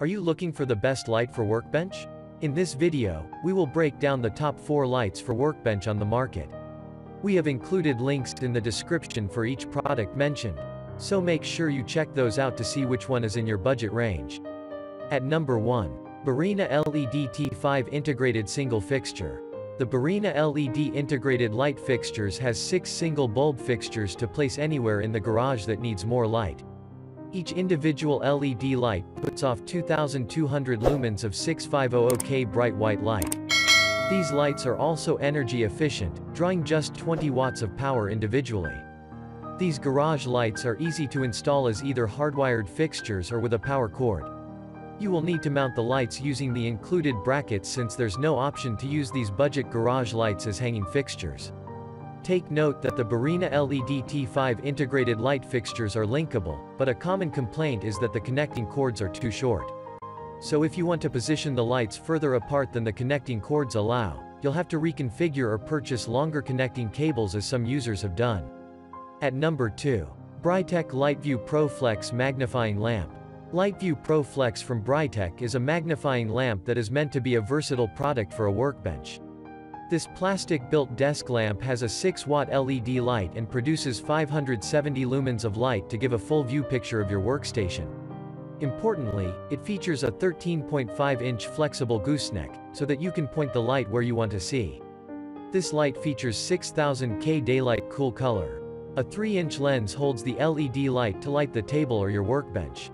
Are you looking for the best light for Workbench? In this video, we will break down the top 4 lights for Workbench on the market. We have included links in the description for each product mentioned, so make sure you check those out to see which one is in your budget range. At number 1. Barrina LED T5 Integrated Single Fixture. The Barrina LED integrated light fixtures has 6 single bulb fixtures to place anywhere in the garage that needs more light. Each individual LED light puts off 2,200 lumens of 6500K bright white light. These lights are also energy efficient, drawing just 20 watts of power individually. These garage lights are easy to install as either hardwired fixtures or with a power cord. You will need to mount the lights using the included brackets since there's no option to use these budget garage lights as hanging fixtures. Take note that the Barrina LED T5 integrated light fixtures are linkable, but a common complaint is that the connecting cords are too short. So if you want to position the lights further apart than the connecting cords allow, you'll have to reconfigure or purchase longer connecting cables as some users have done. At number 2. Brightech LightView Pro Flex Magnifying Lamp. LightView Pro Flex from Brightech is a magnifying lamp that is meant to be a versatile product for a workbench. This plastic-built desk lamp has a 6-watt LED light and produces 570 lumens of light to give a full view picture of your workstation. Importantly, it features a 13.5-inch flexible gooseneck, so that you can point the light where you want to see. This light features 6000K daylight cool color. A 3-inch lens holds the LED light to light the table or your workbench.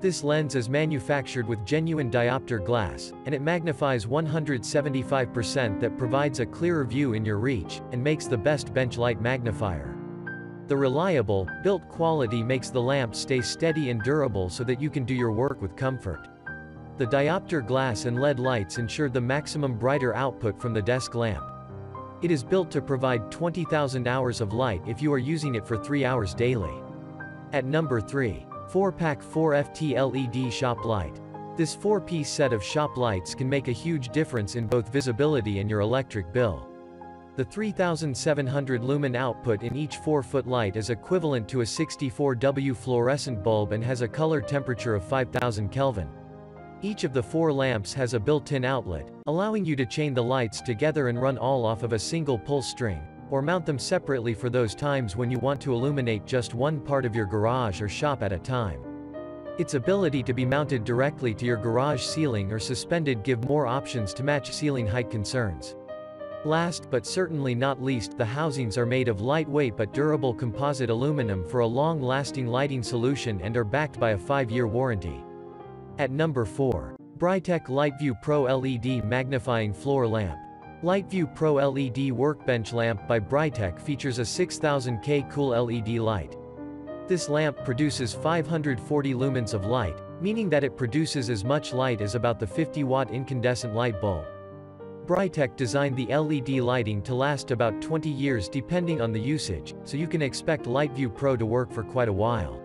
This lens is manufactured with genuine diopter glass, and it magnifies 175% that provides a clearer view in your reach, and makes the best bench light magnifier. The reliable, built quality makes the lamp stay steady and durable so that you can do your work with comfort. The diopter glass and LED lights ensure the maximum brighter output from the desk lamp. It is built to provide 20,000 hours of light if you are using it for 3 hours daily. At number 3. 4-pack 4FT LED shop light. This 4-piece set of shop lights can make a huge difference in both visibility and your electric bill. The 3700 lumen output in each 4-foot light is equivalent to a 64W fluorescent bulb and has a color temperature of 5000 Kelvin. Each of the four lamps has a built-in outlet, allowing you to chain the lights together and run all off of a single pull string or mount them separately for those times when you want to illuminate just one part of your garage or shop at a time. Its ability to be mounted directly to your garage ceiling or suspended give more options to match ceiling height concerns. Last but certainly not least the housings are made of lightweight but durable composite aluminum for a long-lasting lighting solution and are backed by a 5-year warranty. At number 4. Brightech LightView Pro LED Magnifying Floor Lamp. LightView Pro LED Workbench Lamp by Brightech features a 6000K cool LED light. This lamp produces 540 lumens of light, meaning that it produces as much light as about the 50-watt incandescent light bulb. Brightech designed the LED lighting to last about 20 years depending on the usage, so you can expect LightView Pro to work for quite a while.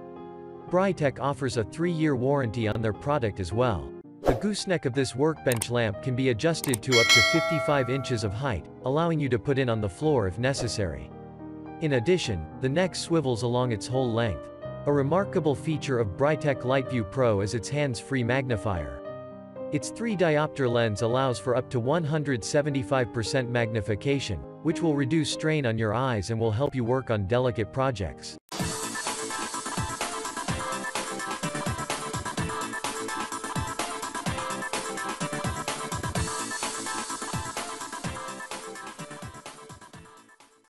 Brightech offers a 3-year warranty on their product as well. The gooseneck of this workbench lamp can be adjusted to up to 55 inches of height, allowing you to put in on the floor if necessary. In addition, the neck swivels along its whole length. A remarkable feature of Brightech LightView Pro is its hands-free magnifier. Its 3-diopter lens allows for up to 175% magnification, which will reduce strain on your eyes and will help you work on delicate projects.